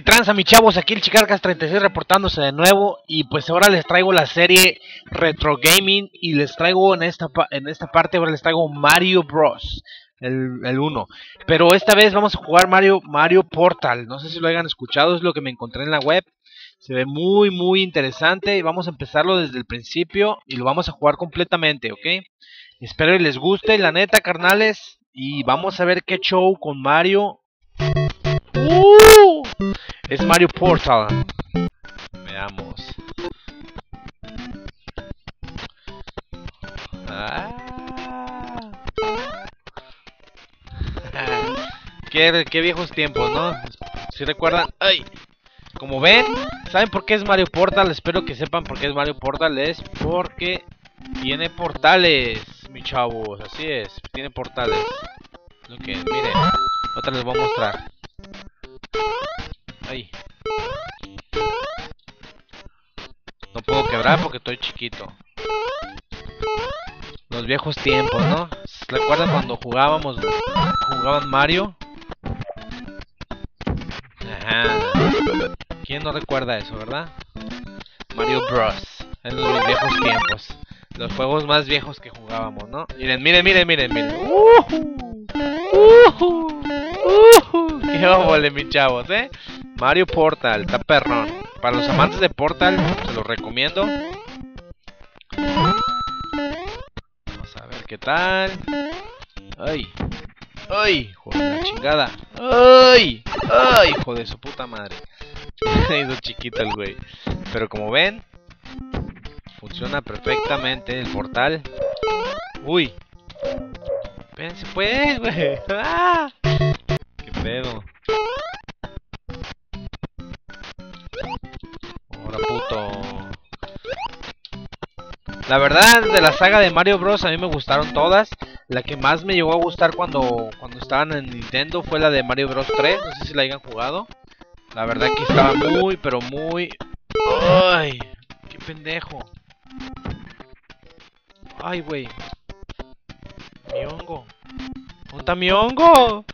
Que tranza, mis chavos, aquí el Chicarcas 36 reportándose de nuevo y pues ahora les traigo la serie Retro Gaming y les traigo en esta en esta parte ahora les traigo Mario Bros. El, el 1. Pero esta vez vamos a jugar Mario Mario Portal. No sé si lo hayan escuchado, es lo que me encontré en la web. Se ve muy muy interesante y vamos a empezarlo desde el principio y lo vamos a jugar completamente, ¿ok? Espero que les guste, la neta, carnales. Y vamos a ver qué show con Mario. ¡Uh! Es Mario Portal. Veamos. Ah. qué, viejos tiempos, ¿no? Si recuerdan. ¡Ay! Como ven, ¿saben por qué es Mario Portal? Espero que sepan por qué es Mario Portal. Es porque tiene portales, mi chavos. Así es, tiene portales. Ok, miren. Otra les voy a mostrar. Porque estoy chiquito. Los viejos tiempos, ¿no? ¿Recuerdan cuando jugábamos, jugaban Mario? Ajá. ¿Quién no recuerda eso, verdad? Mario Bros. En los viejos tiempos. Los juegos más viejos que jugábamos, ¿no? Miren, miren, miren, miren, miren. Uh -huh. Uh ¡Qué óvole, mis chavos, eh! Mario Portal, está perrón. Para los amantes de Portal, se los recomiendo. Vamos a ver qué tal. ¡Ay! ¡Ay! Hijo de la chingada. ¡Ay! ¡Ay! Hijo de su puta madre. Hizo chiquito el güey. Pero como ven, funciona perfectamente el portal. ¡Uy! Espérense pues, güey. ¡Ah! ¡Qué pedo! La verdad, de la saga de Mario Bros. a mí me gustaron todas. La que más me llegó a gustar cuando, cuando estaban en Nintendo fue la de Mario Bros. 3. No sé si la hayan jugado. La verdad que estaba muy, pero muy... ¡Ay! ¡Qué pendejo! ¡Ay, güey! Mi hongo. ¿Dónde está mi hongo?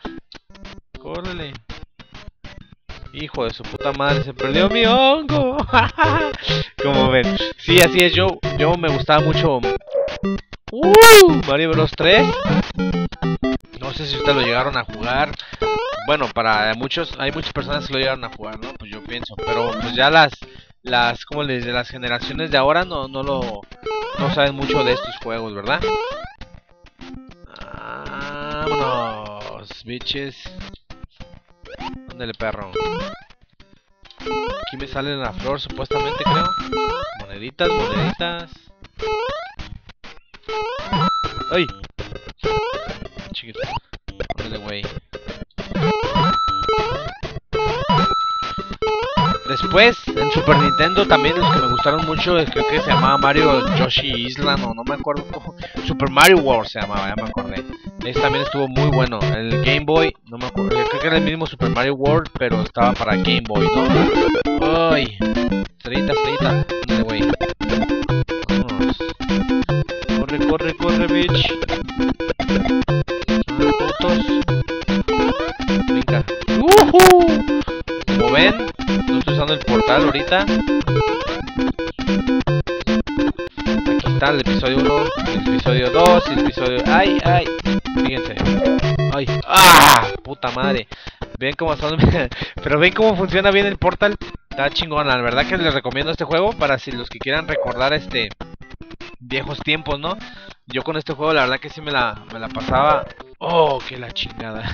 Córrele. Hijo de su puta madre, se perdió mi hongo. Como ven. Sí, así es. Yo, yo me gustaba mucho uh, Mario Bros 3. No sé si ustedes lo llegaron a jugar. Bueno, para muchos, hay muchas personas que lo llegaron a jugar, ¿no? Pues yo pienso. Pero pues ya las, las, como les de las generaciones de ahora no, no lo, no saben mucho de estos juegos, ¿verdad? Vámonos, bitches. ¿Dónde le perro? Aquí me sale la flor, supuestamente, creo. Moneditas, moneditas. ¡Ay! Chiquito. Órale, güey. Después, en Super Nintendo también los que me gustaron mucho, creo que se llamaba Mario Yoshi Island o no me acuerdo. Super Mario World se llamaba, ya me acordé. Ese también estuvo muy bueno. El Game Boy, no me acuerdo, creo que era el mismo Super Mario World, pero estaba para Game Boy, ¿no? Ay, estrellita, estrellita. ¿Dónde, güey? Vámonos. Corre, corre, corre, bitch. Putos. Brinca. ¡Uhú! Como ven, no estoy usando el portal ahorita. Aquí está el episodio 1, el episodio 2, el episodio... ¡Ay, ay! Fíjense. ¡Ay! ¡Ah! Puta madre. Ven cómo son... Pero ven cómo funciona bien el portal. Está chingón. La verdad que les recomiendo este juego para si los que quieran recordar este... Viejos tiempos, ¿no? Yo con este juego la verdad que sí me la, me la pasaba... ¡Oh, qué la chingada!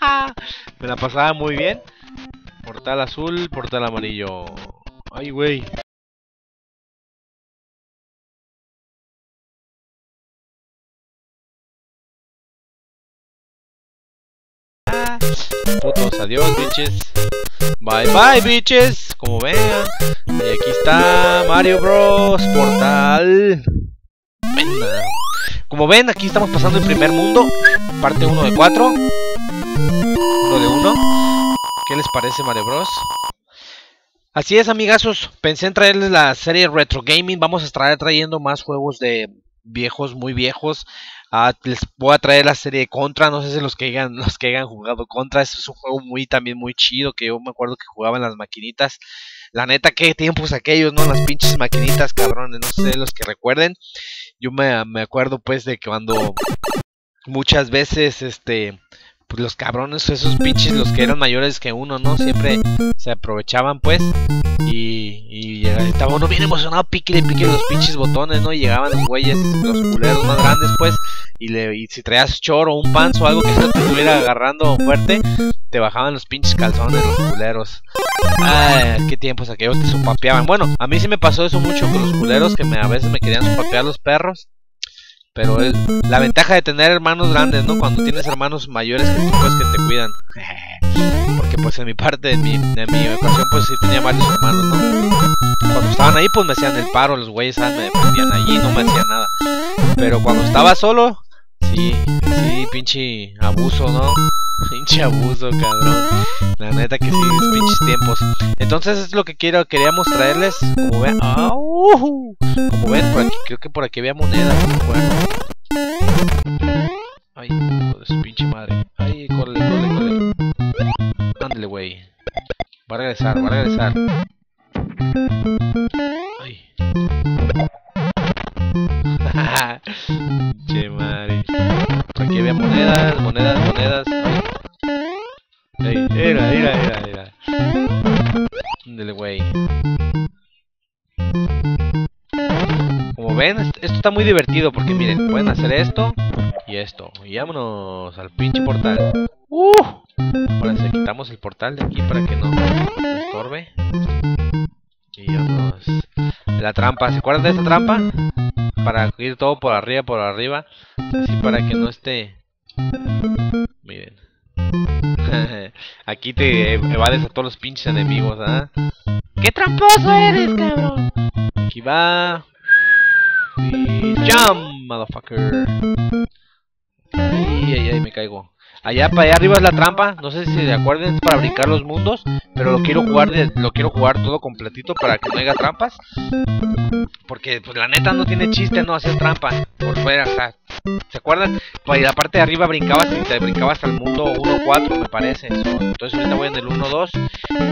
me la pasaba muy bien. Portal azul, portal amarillo. Ay, güey. Putos, adiós, bitches. Bye, bye, bitches. Como vean. Y aquí está Mario Bros. Portal. Como ven, aquí estamos pasando el primer mundo. Parte 1 de 4. 1 de 1. ¿Qué les parece Mario Bros? Así es, amigazos. Pensé en traerles la serie Retro Gaming. Vamos a estar trayendo más juegos de viejos, muy viejos. Ah, les voy a traer la serie de Contra, no sé si los que hayan, los que hayan jugado Contra, es un juego muy también muy chido que yo me acuerdo que jugaba en las maquinitas. La neta, qué tiempos aquellos, ¿no? Las pinches maquinitas, cabrones, no sé, los que recuerden. Yo me, me acuerdo pues de que cuando muchas veces, este, pues los cabrones, esos pinches, los que eran mayores que uno, ¿no? Siempre se aprovechaban, pues. Y estaba uno bien emocionado, pique pique los pinches botones, ¿no? Y llegaban los güeyes, los culeros más grandes, pues. Y, le, y si traías choro un panzo algo que te estuviera agarrando fuerte, te bajaban los pinches calzones, los culeros. Ay, qué tiempos aquellos te sopapeaban. Bueno, a mí sí me pasó eso mucho con los culeros que me, a veces me querían sopapear los perros. Pero la ventaja de tener hermanos grandes, ¿no? Cuando tienes hermanos mayores que tú, pues, que te cuidan. Porque, pues, en mi parte, en mi, en mi ocasión, pues, sí tenía varios hermanos, ¿no? Cuando estaban ahí, pues, me hacían el paro, los güeyes, ¿sabes? Me defendían allí, no me hacían nada. Pero cuando estaba solo, sí, sí, pinche abuso, ¿no? Pinche abuso, cabrón. La neta que sí, es pinches tiempos. Entonces es lo que quiero, queríamos traerles. Como ven, como ven, por aquí, creo que por aquí había monedas, bueno. Ay, hijo de su pinche madre. Regresar, a regresar. Ay. che madre. Aquí había monedas, monedas, monedas. Ey, era, era, era, era. Ándale, güey. Como ven, esto está muy divertido porque miren, pueden hacer esto y esto. Y vámonos al pinche portal. ¡Uh! Ahora se quitamos el portal de aquí para que no estorbe. Y vámonos. La trampa, ¿se acuerdan de esa trampa? Para ir todo por arriba, por arriba. Así para que no esté... Miren. Aquí te evades a todos los pinches enemigos, ¿ah? ¡Qué tramposo eres, cabrón! Aquí va. Y jump, motherfucker. Ay, ay, me caigo. Allá para allá arriba es la trampa, no sé si se acuerdan, es para brincar los mundos, pero lo quiero jugar lo quiero jugar todo completito para que no haya trampas. Porque pues la neta no tiene chiste no hacer trampa por fuera, o sea, ¿se acuerdan? Pues la parte de arriba brincabas y te brincabas al mundo 1-4, me parece. Entonces ahorita voy en el 1-2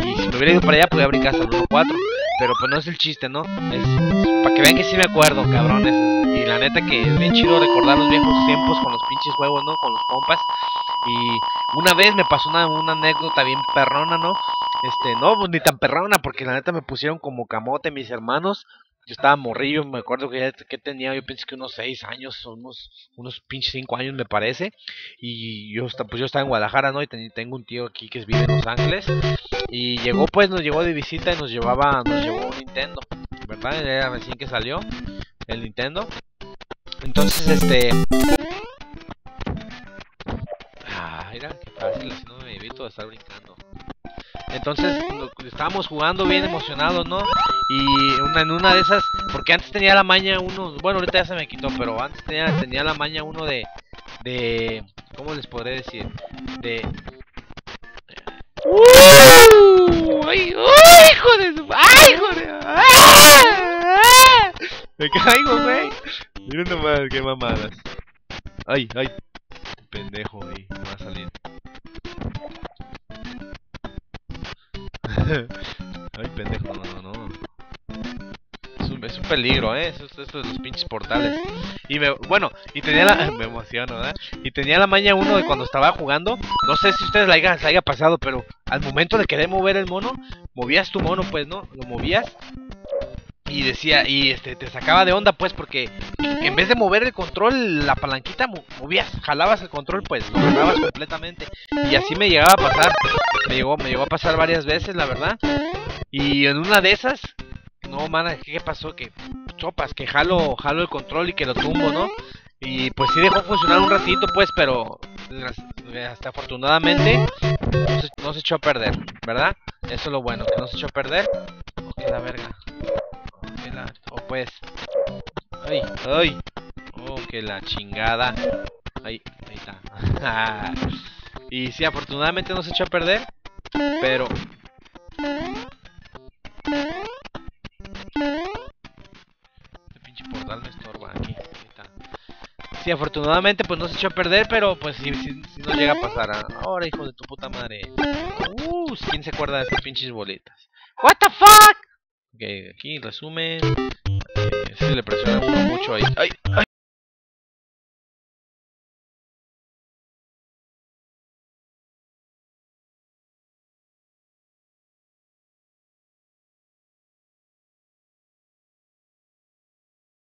y si me hubiera ido para allá podía brincar hasta el 1-4, pero pues no es el chiste, ¿no? Es para que vean que sí me acuerdo, cabrones. Y la neta que es bien chido recordar los viejos tiempos con los pinches juegos, ¿no? Con los compas. Y una vez me pasó una, una anécdota bien perrona, ¿no? Este, no, pues, ni tan perrona, porque la neta me pusieron como camote mis hermanos. Yo estaba morrillo, me acuerdo que, que tenía, yo pensé que unos 6 años, unos, unos pinches 5 años me parece. Y yo, pues yo estaba en Guadalajara, ¿no? Y tengo un tío aquí que vive en Los Ángeles. Y llegó, pues, nos llegó de visita y nos llevaba, nos llevó un Nintendo, ¿verdad? Era recién que salió el Nintendo. Entonces, este, mira, qué fácil, así no me evito de estar brincando. Entonces estábamos jugando bien emocionados, ¿no? Y una, en una de esas, porque antes tenía la maña uno, bueno ahorita ya se me quitó, pero antes tenía, tenía la maña uno de, de, ¿cómo les podré decir? De... ¡Uh! ¡Ay, hijo de su... ¡Ay, hijo de... ¡Ah! Me caigo, güey. Miren nomás, qué mamadas. Ay, ay, pendejo y me va a salir. Ay, pendejo, no, no, no. Es un, es un peligro, eh. Los pinches portales. Y me, bueno, y tenía la. Me emociono, ¿verdad? Y tenía la maña uno de cuando estaba jugando. No sé si ustedes la haya, se haya pasado, pero al momento de querer mover el mono, movías tu mono, pues, ¿no? Lo movías y decía, y este, te sacaba de onda pues porque en vez de mover el control, la palanquita movías, jalabas el control pues, lo jalabas completamente. Y así me llegaba a pasar, me llegó, me llegó a pasar varias veces la verdad. Y en una de esas, no mana, ¿qué pasó? Que chopas, que jalo, jalo el control y que lo tumbo, ¿no? Y pues sí dejó funcionar un ratito pues, pero hasta afortunadamente no se, echó a perder, ¿verdad? Eso es lo bueno, que no se echó a perder. Ok, la verga. O pues. Ay, ay. Oh, que la chingada. Ahí, ahí está. y sí, afortunadamente no se echó a perder. Pero. Este pinche portal me estorba aquí. Ahí está. Sí, afortunadamente pues no se echó a perder, pero pues sí, sí, nos llega a pasar. ¿ah? Ahora, hijo de tu puta madre. Uh, ¿quién se acuerda de estas pinches bolitas? What the fuck? Ok, aquí resumen. Eh, sí le presiona uno mucho ahí. ¡Ay! ¡Ay!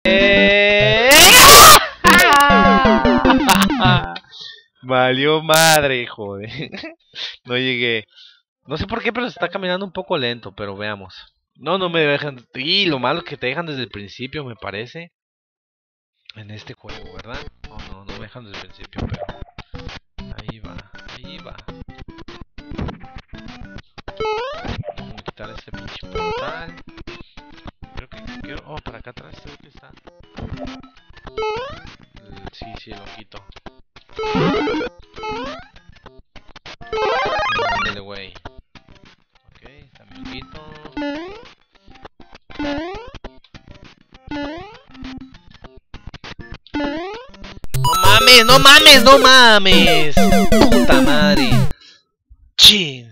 ¡Eh! Valió madre, joder. No llegué. No sé por qué, pero se está caminando un poco lento, pero veamos. No, no me dejan. Y lo malo es que te dejan desde el principio, me parece. En este juego, ¿verdad? No, no, no me dejan desde el principio, pero. Mames, no mames, no mames. Puta madre. Chin.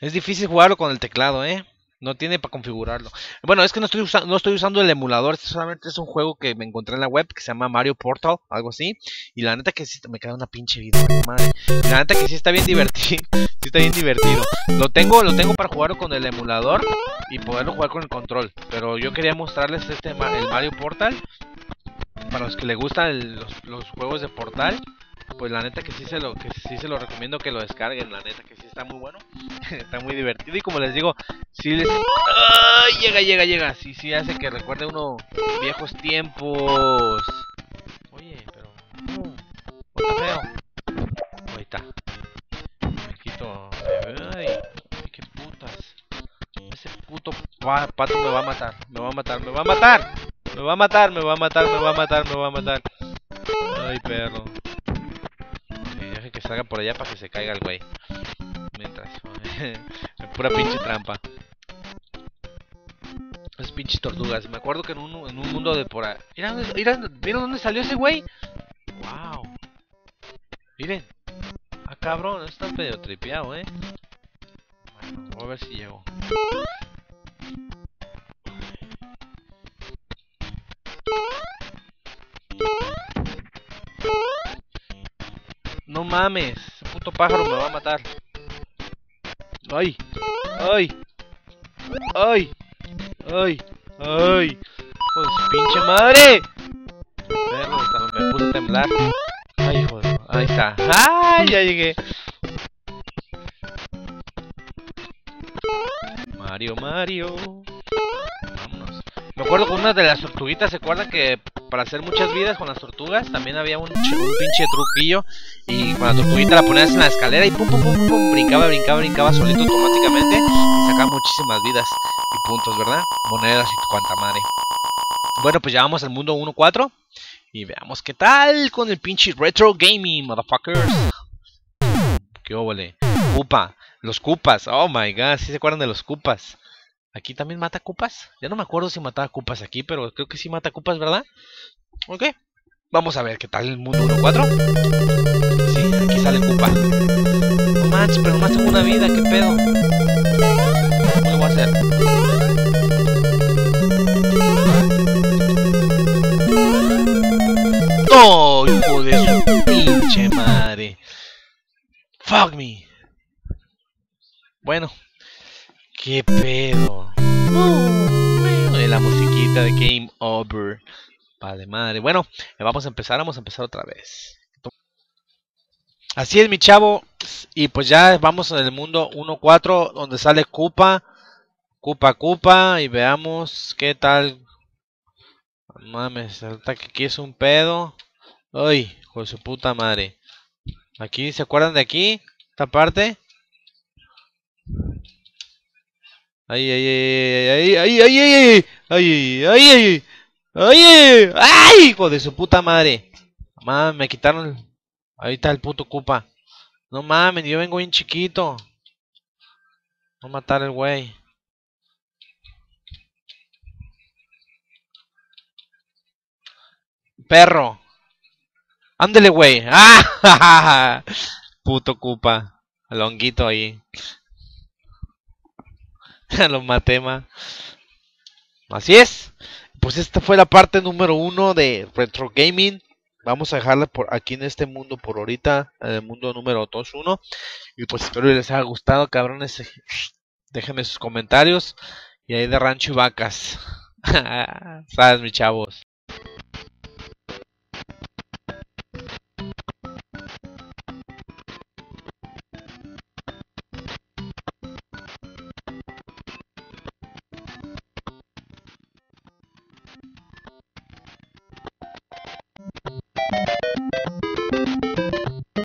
Es difícil jugarlo con el teclado, ¿eh? No tiene para configurarlo. Bueno, es que no estoy, no estoy usando el emulador. este solamente es un juego que me encontré en la web que se llama Mario Portal, algo así. Y la neta que sí me queda una pinche vida, madre. La neta que sí está bien divertido. sí está bien divertido. Lo tengo, lo tengo para jugarlo con el emulador y poderlo jugar con el control. Pero yo quería mostrarles este el Mario Portal. Para los que les gustan los, juegos de Portal. Pues la neta que sí se lo que sí se lo recomiendo que lo descarguen, la neta que sí está muy bueno. está muy divertido y como les digo, sí les ¡Ay! llega, llega, llega. Sí, sí hace que recuerde uno viejos tiempos. Oye, pero feo. Ahí está. Me quito. Ay, qué putas. Ese puto pa- pato me va a matar. Me va a matar, me va a matar. Me va a matar, me va a matar, me va a matar, me va a matar. Ay, perro. Sí, deje que salga por allá para que se caiga el güey. Mientras. Pura pinche trampa. Esas pinches tortugas. Me acuerdo que en un, mundo de por ahí. Mira, dónde- mira, ¿vieron dónde salió ese güey? Wow. Miren. Ah, cabrón, está medio tripeado, eh. Bueno, voy a ver si llego. No mames, puto pájaro me va a matar. Ay, ay, ay, ay, ay. Su pinche madre. Hasta me puse a temblar. Ay, hijo de... Ahí está. ¡Ay, ya llegué! Mario, Mario. Vámonos. Me acuerdo con una de las tortuguitas, ¿se acuerdan que para hacer muchas vidas con las tortugas también había un, ch- un pinche truquillo? Y con la tortuguita la ponías en la escalera y pum, pum, pum, pum, brincaba, brincaba, brincaba solito automáticamente y sacaba muchísimas vidas y puntos, ¿verdad? Monedas y cuanta madre. Bueno, pues ya vamos al mundo 1-4 y veamos qué tal con el pinche retro gaming, motherfuckers. Qué óvole. Cupa, los cupas, oh my god, ¿sí se acuerdan de los cupas? ¿Aquí también mata cupas? Ya no me acuerdo si mataba cupas aquí, pero creo que sí mata cupas, ¿verdad? Ok. Vamos a ver qué tal el mundo 1-4. Sí, aquí sale cupa. No manches, pero nomás tengo una vida, ¿qué pedo? ¿Cómo lo voy a hacer? Vale, madre. Bueno, eh, vamos a empezar, vamos a empezar otra vez. Así es, mi chavo. Y pues ya vamos en el mundo 1-4, donde sale Koopa. Koopa, Koopa. Y veamos qué tal. Mames, ahorita que aquí es un pedo. Ay, con su puta madre. Aquí, ¿se acuerdan de aquí? Esta parte. Ay, ay, ay, ay, ay, ay, ay, ay, ay, ay, ay, ay, ay, ay, hijo de su puta madre. Mames, me quitaron. Ahí está el puto Koopa. No mames, yo vengo bien chiquito. No matar el güey. Perro. Ándele, güey. ¡Ah! Puto cupa. Longuito ahí. Lo maté, ma. Así es. Pues esta fue la parte número uno de Retro Gaming. Vamos a dejarla por aquí en este mundo por ahorita, en el mundo número 2.1. Y pues espero que les haya gustado, cabrones. Déjenme sus comentarios. Y ahí de rancho y vacas. Sabes, mis chavos.